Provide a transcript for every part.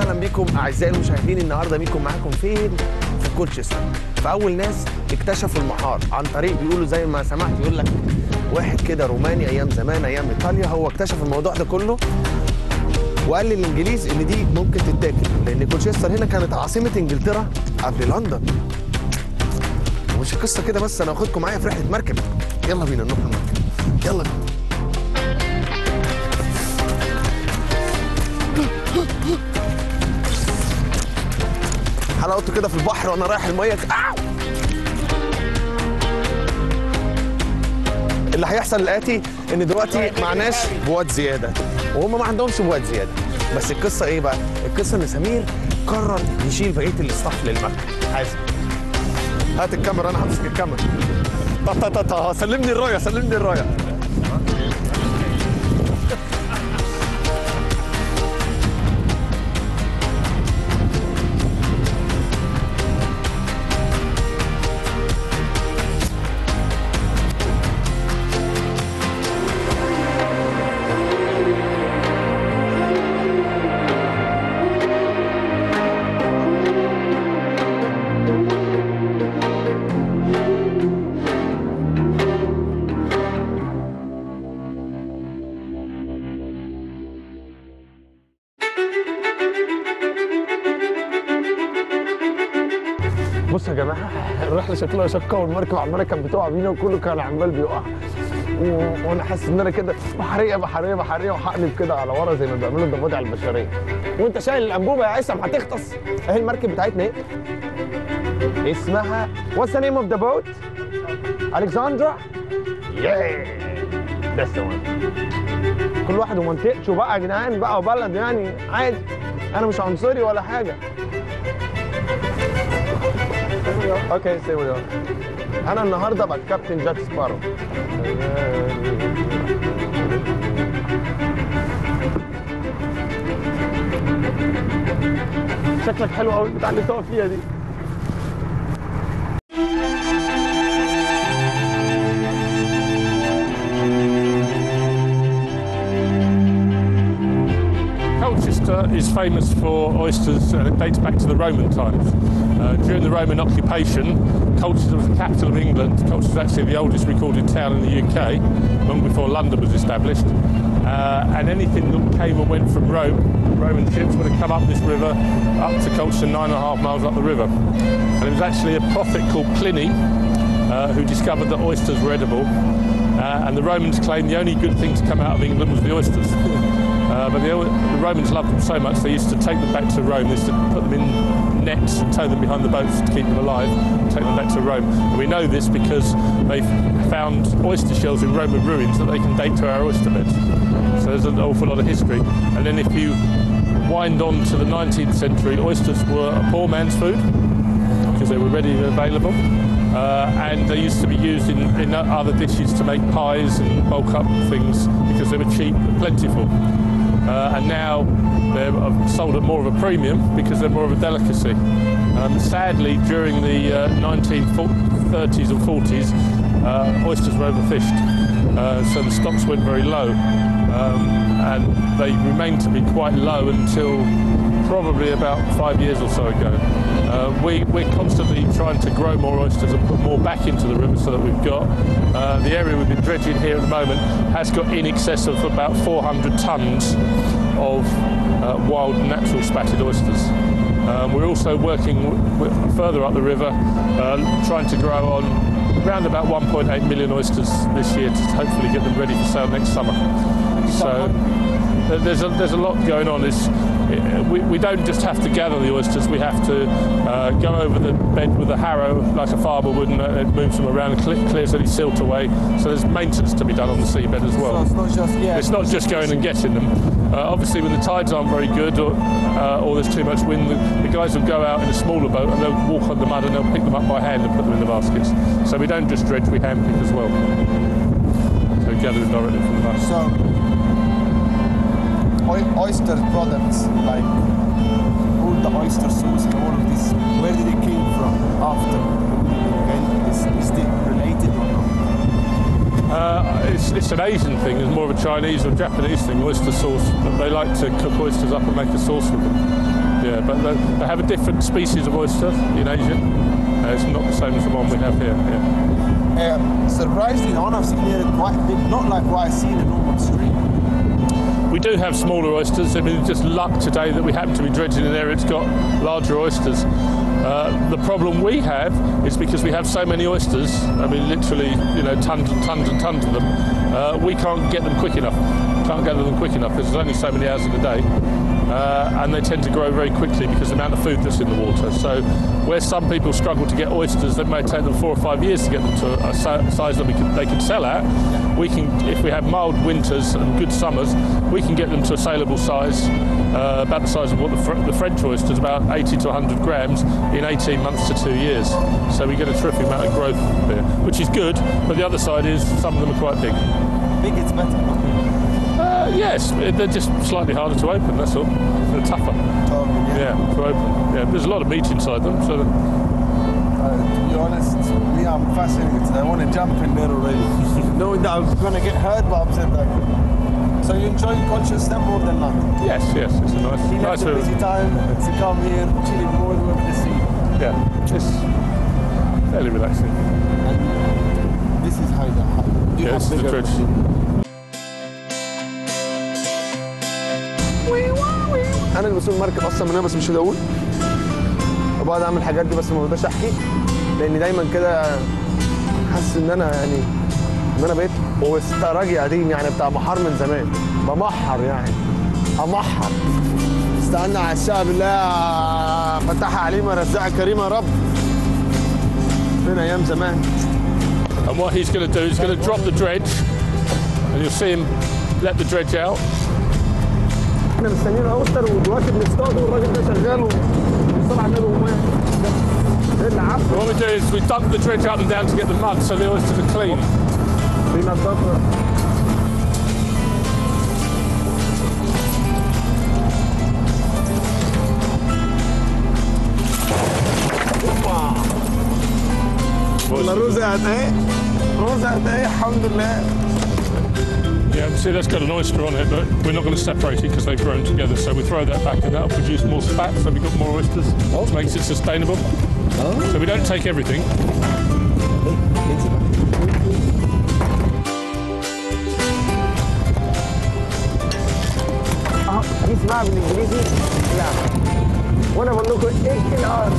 وسهلا بكم أعزائي المشاهدين. النهارده بيكم معاكم فين في كولتشستر فأول ناس اكتشفوا المحار عن طريق بيقولوا زي ما سمعت يقول لك واحد كده روماني أيام زمان أيام إيطاليا. هو اكتشف الموضوع ده كله وقال للإنجليز إن دي ممكن تتاكل لأن كولتشستر هنا كانت عاصمة إنجلترا قبل لندن. ومش القصة كده بس أنا واخدكم معايا في رحلة مركب. يلا بينا نروح المركب. يلا بينا. حلاوته كده في البحر وأنا رايح المية. آو! اللي هيحصل الاتي إن دلوقتي معناش بواد زيادة وهم ما عندهمش بواد زيادة. بس القصة إيه بقى؟ القصة إن سمير قرر يشيل بقية الاستاف للمركب حازم هات الكاميرا أنا همسك الكاميرا. طا طا طا سلمني الراية سلمني الراية. شكلها شقه والمركب عماله كانت بتقع بينا وكله كان عمال بيقع. وأنا حاسس إن أنا كده بحرية بحرية بحرية وهقلب كده على ورا زي ما بيعملوا الضفادع البشرية. وأنت شايل الأنبوبة يا عصام هتغطس. أهي المركب بتاعتنا إيه؟ اسمها name of the boat? Alexandra? Yeah. That's the one. كل واحد ومنطقته بقى يا جدعان بقى وبلد يعني عادي. أنا مش عنصري ولا حاجة. اوكي سي وي انا النهارده بقى كابتن جاك سبارو شكلك حلو قوي بتاع اللي تقف فيها دي Colchester is famous for oysters and it dates back to the Roman times. Uh, during the Roman occupation, Colchester was the capital of England. Colchester is actually the oldest recorded town in the UK, long before London was established. Uh, and anything that came and went from Rome, Roman ships would have come up this river, up to Colchester, nine and a half miles up the river. And it was actually a prophet called Pliny uh, who discovered that oysters were edible. Uh, and the Romans claimed the only good thing to come out of England was the oysters. Uh, but the, the Romans loved them so much they used to take them back to Rome. They used to put them in nets tow them behind the boats to keep them alive, take them back to Rome. And we know this because they've found oyster shells in Roman ruins that they can date to our oyster beds. So there's an awful lot of history. And then if you wind on to the 19th century, oysters were a poor man's food because they were readily available. Uh, and they used to be used in, in other dishes to make pies and bulk up things because they were cheap and plentiful. Uh, and now they're uh, sold at more of a premium because they're more of a delicacy. Um, sadly, during the uh, 1930s and 40s, uh, oysters were overfished, uh, so the stocks went very low, um, and they remained to be quite low until probably about five years or so ago. Uh, we, we're constantly trying to grow more oysters and put more back into the river so that we've got. Uh, the area we've been dredging here at the moment has got in excess of about 400 tonnes of uh, wild natural spatted oysters. Um, we're also working w- w- further up the river, uh, trying to grow on around about 1.8 million oysters this year to hopefully get them ready for sale next summer. So there's a, there's a lot going on. It's, we, we don't just have to gather the oysters, we have to uh, go over the bed with a harrow like a farmer would and uh, it moves them around and cle- clears any silt away. So there's maintenance to be done on the seabed as well. So it's not just yeah. It's not just going and getting them. Uh, obviously, when the tides aren't very good or, uh, or there's too much wind, the, the guys will go out in a smaller boat and they'll walk on the mud and they'll pick them up by hand and put them in the baskets. So we don't just dredge, we hand pick as well. So gather them directly from the mud. So oyster products like all the oyster sauce and all of this, where did it came from after? Okay, is, is it related or not? Uh, it's, it's an Asian thing. It's more of a Chinese or Japanese thing. Oyster sauce. They like to cook oysters up and make a sauce with them. Yeah, but they, they have a different species of oyster in Asia. Uh, it's not the same as the one we have here. Yeah. Uh, surprisingly, one I've seen here quite big, not like what I see in a normal stream. We do have smaller oysters. I mean, it's just luck today that we happen to be dredging an area that's got larger oysters. Uh, the problem we have is because we have so many oysters. I mean, literally, you know, tons and tons and tons of them. Uh, we can't get them quick enough. Can't gather them quick enough because there's only so many hours in the day. Uh, and they tend to grow very quickly because the amount of food that's in the water. So, where some people struggle to get oysters, that may take them four or five years to get them to a size that can, they can sell at. We can, if we have mild winters and good summers, we can get them to a saleable size, uh, about the size of what the, fr- the French oysters, about 80 to 100 grams in 18 months to two years. So we get a terrific amount of growth there, which is good. But the other side is some of them are quite big. Big, it's better. Yes, they're just slightly harder to open. That's all. They're tougher. Talking, yeah. Yeah, to open. Yeah, there's a lot of meat inside them, so Uh, to be honest, me, I'm fascinated. I want to jump in there already. Knowing that I'm going to get hurt, but I'm saying like. So you enjoy Colchester more than not? yes, yes, it's a nice, He nice left a busy time to come here, chilling more with the sea. Yeah, it's fairly relaxing. And this is how you do you Yeah, have this is the bigger أنا اللي بسوق المركب أصلا من هنا بس مش هدول وبقعد أعمل الحاجات دي بس ما برضاش أحكي لأن دايما كده حاسس إن أنا يعني إن أنا بقيت وستراجي قديم يعني بتاع محار من زمان. بمحر يعني. امحر استنى على الشعب الله. فتحها عليما رزاقها كريمه يا رب. فين أيام زمان؟ And what he's going to do is going to drop the dredge, and you'll see him let the dredge out. إحنا مستنيين اوستر ودلوقتي بنصطاد والراجل ده شغال عفوا So what we do is we dump the dredge up and down to get the mud so the oysters are clean. والله الحمد لله Yeah, see that's got an oyster on it, but we're not going to separate it because they've grown together. So we throw that back and that'll produce more fat, so we've got more oysters, which makes it sustainable. So we don't take everything. اه دي اسمها بالانجليزي لا وانا بقول لكم ايه الار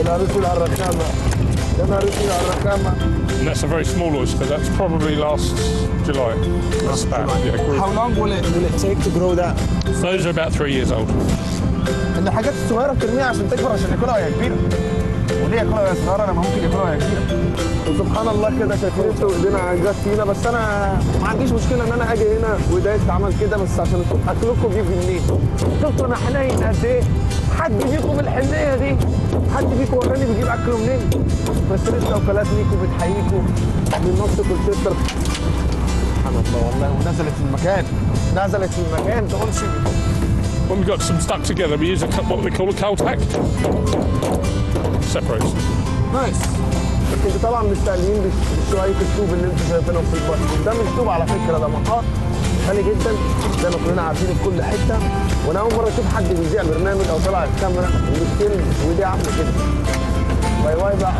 الار اسود And that's a very small oyster. That's probably last July. That's that. Yeah. How long will it will it take to grow that? Those are about three years old. الحاجات الصغيره بترميها عشان تكبر عشان ياكلها وهي كبيرة وليه ياكلها وهي صغيرة لما ممكن ياكلها وهي كبيرة وسبحان الله كده شايفين أنتوا ايدينا جت فينا بس أنا ما عنديش مشكلة إن أنا أجي هنا وايديا عمل كده بس عشان أكلكم بيجي منين شفتوا أنا حنين قد إيه حد فيكم الحنيه دي؟ حد فيكم وراني بيجيب اكله منين؟ بس لسه وكالات ليكم بتحييكم من نص كولشستر سبحان الله والله ونزلت المكان نزلت المكان تقولش When we've got some stuck together, we use a, what we call a Caltac. Separates. نايس أنتوا طبعا مستقلين بشوية الطوب اللي أنتوا شايفينهم في البحر ده مش طوب على فكرة ده مطار غالي جدا. زي ما كلنا عارفين في كل حتة. وأنا أول مرة أشوف حد بيذيع برنامج أو طلع الكاميرا وبيتكلم ودي عامله كده. باي باي بقى.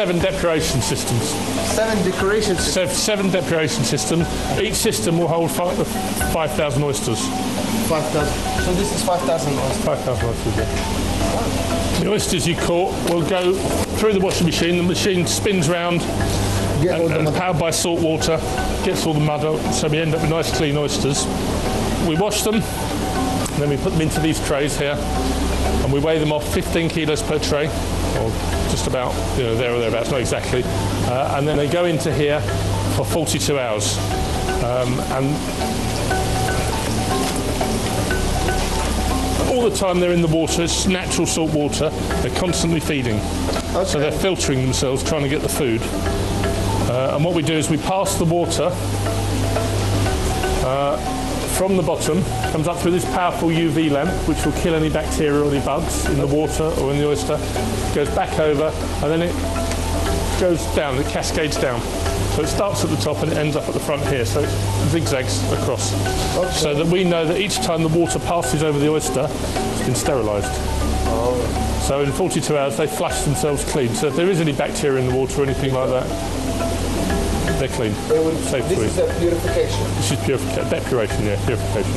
Seven depuration systems. seven decorations So seven depuration systems. Each system will hold fi- 5,000 oysters. 5000 So this is 5,000 oysters. 5,000 oysters, yeah. The oysters you caught will go through the washing machine. The machine spins round, Get all and, mud. powered by salt water, gets all the mud out, so we end up with nice clean oysters. We wash them, then we put them into these trays here, and we weigh them off 15 kilos per tray, or just about you know there or thereabouts, not exactly. Uh, and then they go into here for 42 hours. Um, and all the time they're in the water, it's natural salt water. They're constantly feeding, so they're filtering themselves, trying to get the food. Uh, and what we do is we pass the water uh, from the bottom, comes up through this powerful UV lamp, which will kill any bacteria or any bugs in the water or in the oyster, goes back over, and then it goes down, it cascades down. So it starts at the top and it ends up at the front here, so it zigzags across. So that we know that each time the water passes over the oyster, it's been sterilised. Oh. So in 42 hours they flush themselves clean. So if there is any bacteria in the water or anything like that, they're clean. Safe to eat. a purification. This is purification, depuration, yeah, purification.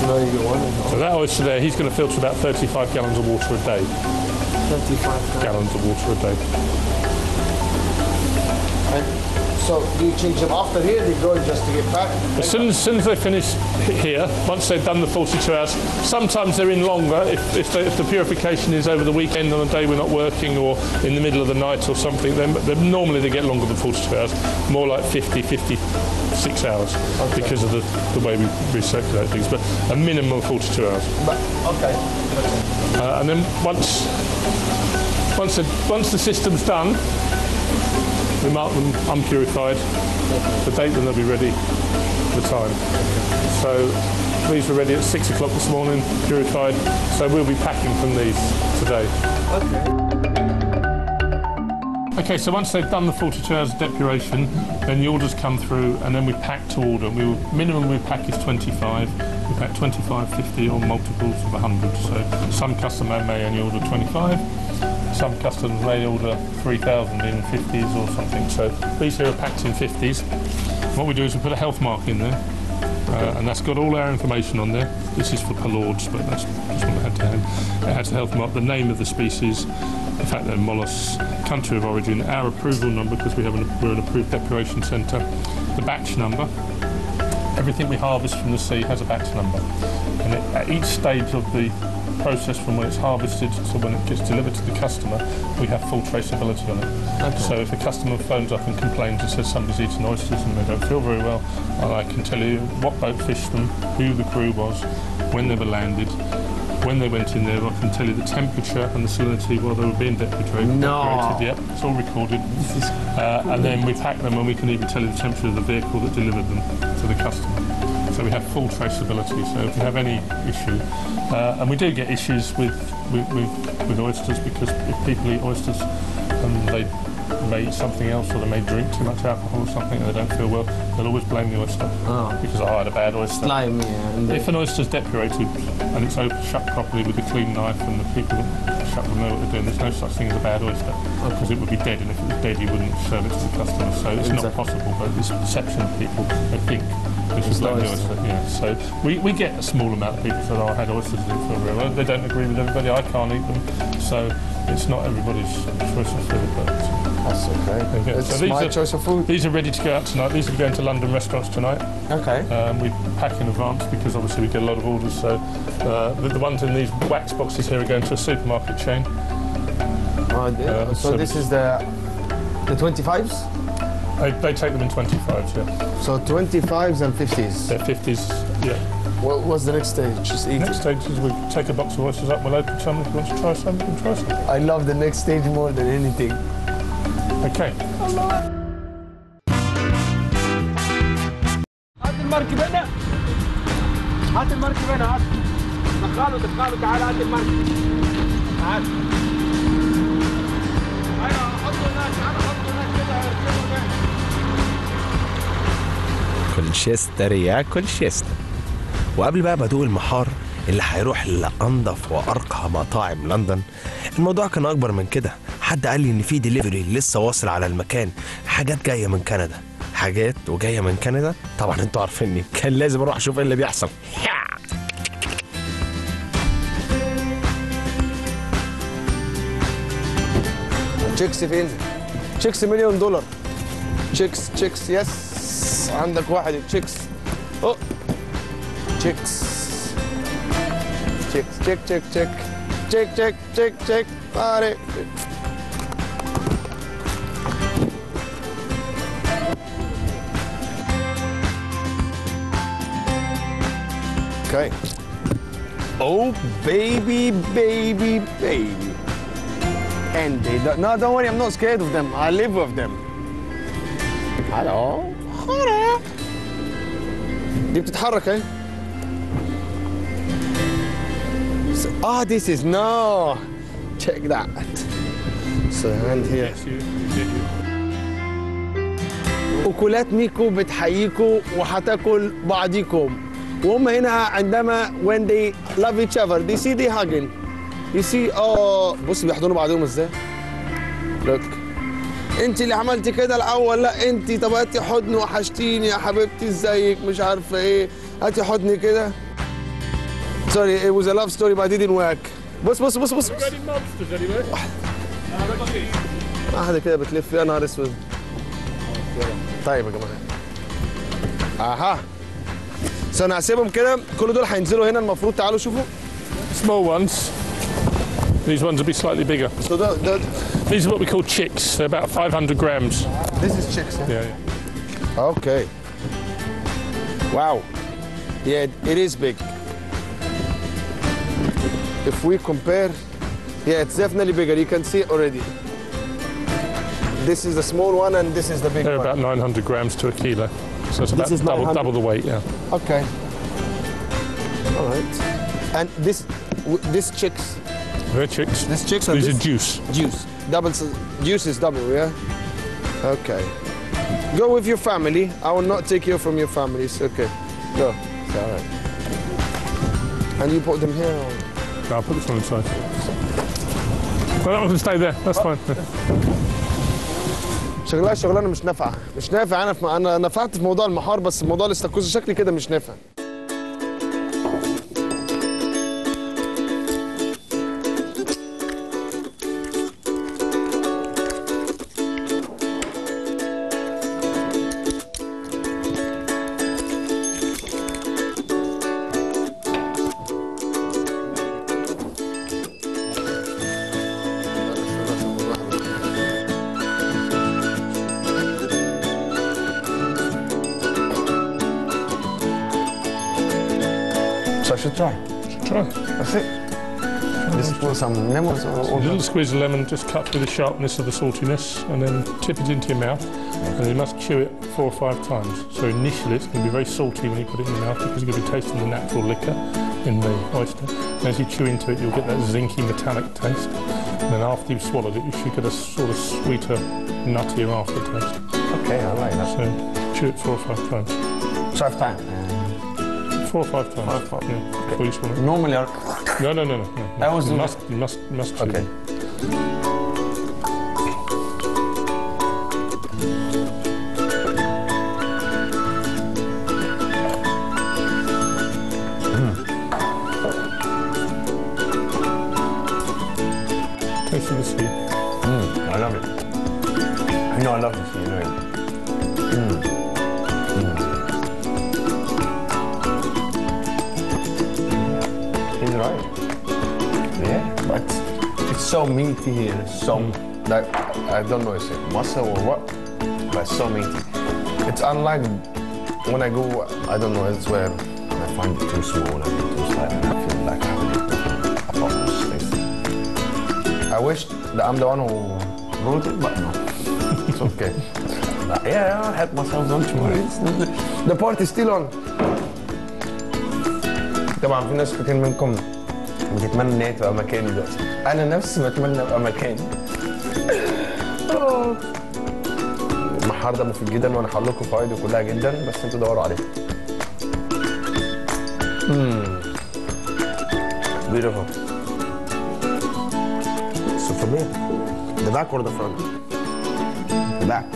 So now you get one. So that oyster there, he's going to filter about 35 gallons of water a day. 25 Gallons of water a day. So do you change them after here? They go just to get back? As soon as, soon as they finish here, once they've done the 42 hours, sometimes they're in longer if, if, the, if the purification is over the weekend on a day we're not working or in the middle of the night or something, then, then normally they get longer than 42 hours, more like 50, 56 hours because of the, the way we recirculate things, but a minimum of 42 hours. But, okay. Uh, and then once, once, the, once the system's done, we mark them unpurified, the date when they'll be ready, the time. So these were ready at six o'clock this morning, purified. So we'll be packing from these today. Okay, so once they've done the 42 hours of depuration, then the orders come through and then we pack to order. We will, minimum we pack is 25. We pack 25, 50 or multiples of 100. So some customer may only order 25. Some customers may order 3,000 in 50s or something. So these here are packed in 50s. What we do is we put a health mark in there. Uh, and that's got all our information on there. This is for Palords, but that's just what I had to have. It has the health mark, the name of the species, the fact they're mollusks, country of origin, our approval number because we have an, we're an approved depuration centre, the batch number. Everything we harvest from the sea has a batch number, and it, at each stage of the process, from when it's harvested to when it gets delivered to the customer, we have full traceability on it. So if a customer phones up and complains and says somebody's eaten oysters and they don't feel very well, I can tell you what boat fished them, who the crew was, when they were landed, when they went in there. I can tell you the temperature and the salinity while they were being depurated. No. Yep, it's all recorded. Uh, and then we pack them and we can even tell you the temperature of the vehicle that delivered them to the customer. So we have full traceability. So if you have any issue, uh, and we do get issues with with, with with oysters because if people eat oysters and they may eat something else or they may drink too much alcohol or something and they don't feel well, they'll always blame the oyster Oh. because I had a bad oyster. Yeah. If an oyster's depurated and it's open, shut properly with a clean knife and the people that shut them know what they're doing, there's no such thing as a bad oyster because it would be dead and if it was dead you wouldn't serve it to the customer. So it's not possible, but this perception of people, they think we is the oyster. Yeah. So we, we get a small amount of people say, oh, I had oysters, didn't feel real. well. They don't agree with everybody, I can't eat them. So it's not everybody's choice of food. But That's okay. there you go. It's So these my are- choice of food. these are ready to go out tonight. These are going to London restaurants tonight. Okay. Um, we pack in advance because obviously we get a lot of orders. So uh, the, the ones in these wax boxes here are going to a supermarket chain. Yeah. Uh, so so- this is the the 25s. They, they take them in 25s, yeah. So 25s and 50s. They're 50s, yeah. What, what's the next stage? Just eat. Next stage is we take a box of oysters up, we'll open some. If you want to try some, you can try some. I love the next stage more than anything. Okay. هات المركب هنا. هات المركب هنا. هات دخلوا دخلوا. تعال هات المركب. تعال أيوه حطوا هناك. تعال حطوا هناك كده. يا وقبل بقى بدوق المحار اللي هيروح لأنظف وأرقى مطاعم لندن الموضوع كان أكبر من كده. حد قال لي إن في دليفري لسه واصل على المكان. حاجات جاية من كندا. حاجات وجاية من كندا؟ طبعا أنتوا عارفيني. كان لازم أروح أشوف إيه اللي بيحصل. تشيكس فين؟ تشيكس مليون دولار. تشيكس تشيكس يس عندك واحد تشيكس أوه. تشيكس تشيكس تشيك تشيك تشيك تشيك تشيك تشيك تشيك Okay. Oh, baby, baby, baby. And they don't, no, don't worry, I'm not scared of them. I live with them. Hello. Hello. دي بتتحرك اهي. Ah, this is no. Check that. So hand here. أكلات ميكو بتحييكوا وهتاكل بعضيكم وهم هنا عندما when they love each other they see they hugging. You see آه بص بيحضنوا بعضهم إزاي؟ Look. انت اللي عملتي كده الأول لا انت طب هاتي حضن وحشتيني يا حبيبتي إزيك؟ مش عارفة إيه. هاتي حضني كده. Sorry it was a love story but it didn't work. بص بص بص بص, بص. واحدة كده بتلف يا نهار أسود. طيب يا جماعة. أها. بس انا هسيبهم كده كل دول هينزلوا هنا المفروض تعالوا شوفوا Small ones. These ones will be slightly bigger. so ده ده These are what we call chicks. They're about 500 grams. this is chicks Yeah. yeah. okay wow yeah it is big if we compare yeah it's definitely bigger you can see it already this is the small one and this is the big They're one about 900 grams to a kilo. So it's about double, double the weight, yeah. Okay. All right. And this, this chicks, They're chicks. this chicks and These this are juice. juice. Double, juice is double, yeah. Okay. Go with your family. I will not take you from your family. It's okay. Go. It's all right. And you put them here. Or? No, I'll put this one inside. Well, that one can stay there. That's fine. شغلها شغلانة مش نافعة. مش نافع أنا في أنا نفعت في موضوع المحار بس موضوع الإستاكوزا شكلي كده مش نافع. Little squeeze of lemon just cut through the sharpness of the saltiness and then tip it into your mouth and you must chew it four or five times. So initially it's going to be very salty when you put it in your mouth because you're going to be tasting the natural liquor in the oyster. And as you chew into it you'll get that zinky metallic taste. And then after you've swallowed it you should get a sort of sweeter, nuttier aftertaste. Okay, I like that. So chew it four or five times. Five times. Four or five times. Five, five. Yeah, swallow. Normally, I'll... No, no, no, no. no. I was you must, you must, you must chew Okay. it. Taste of sea. I love it. I know I love this. You know it. He's so meaty here. It's so like I don't know if it's muscle or what, but it's so meaty. It's unlike when I go. I don't know. It's where I find it too small and too slight, and I feel like I haven't eaten apart from this taste. I wish that I'm the one who wrote it, but no. it's okay. But yeah, I help myself, don't you worry. The party is still on. طبعا في ناس كتير منكم بتتمنى ان هي تبقى مكاني دلوقتي أنا نفسي بتمنى أبقى مكاني آه. المحار ده مفيد جدا وأنا هقول لكم فوائده كلها جدا بس أنتوا دوروا عليها Beautiful. So for me, the back or the front? The back.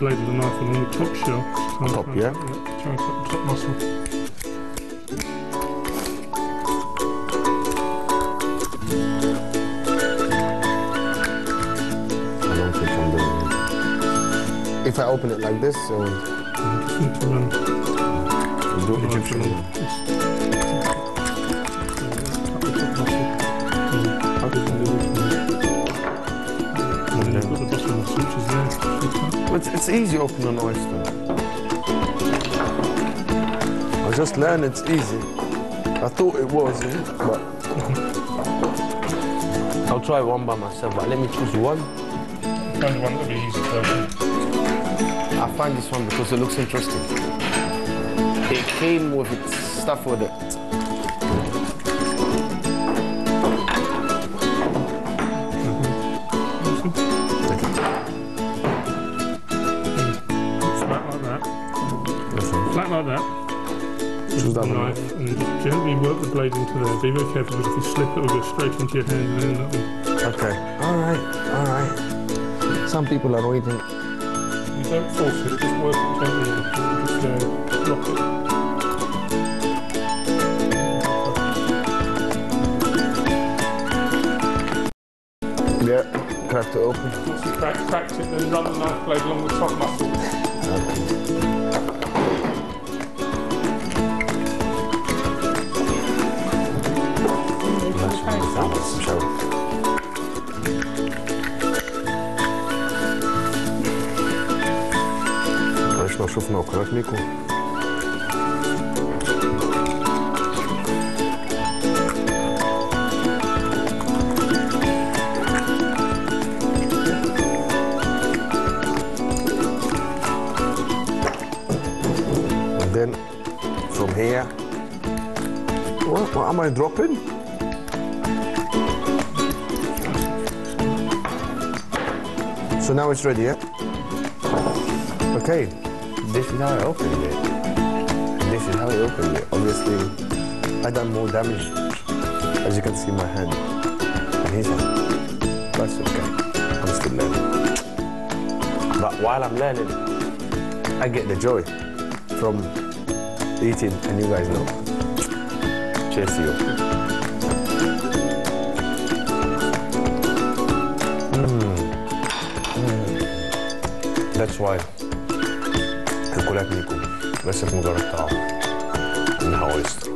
Guide the blade of the knife along the top shelf. Try and Top, cut- yeah? Try and cut the top muscle. I don't think I'm doing it. If I open it like this, so Just need It's, it's easy opening an oyster. I just learned it's easy. I thought it was, eh, but I'll try one by myself. But let me choose one. Find one that'll easy to. I find this one because it looks interesting. It came with its stuff with it. Like that. That the one. knife and just gently work the blade into there. Be very careful because if you slip it will go straight into your hand and up Okay. All right. All right. Some people are waiting. You don't force it, just work it gently. Just uh, rock it. Yeah. Crack to open. Once you crack, cracked it, then run the knife blade along the top شفنا وقناة ميكو And then from here, what, what am I dropping? So now it's ready, yeah? Okay, this is how I opened it. This is how I opened it. Obviously, I done more damage, as you can see my hand and his hand. That's okay. I'm still learning. But while I'm learning, I get the joy from eating, and you guys know. Cheers to you. Hmm. Hmm. That's why الكولات ميكو بس في مجرد طعام انها oyster